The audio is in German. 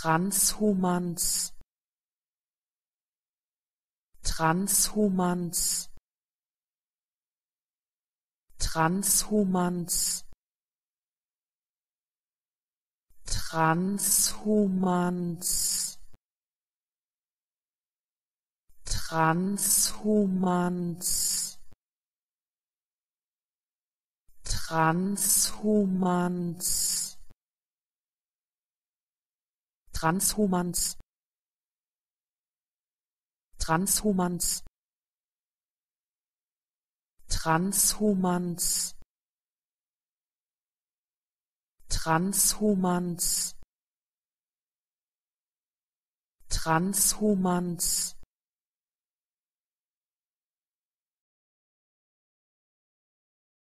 Transhumanz Transhumanz Transhumanz Transhumanz Transhumanz Transhumanz Transhumanz. Transhumanz Transhumanz Transhumanz Transhumanz Transhumanz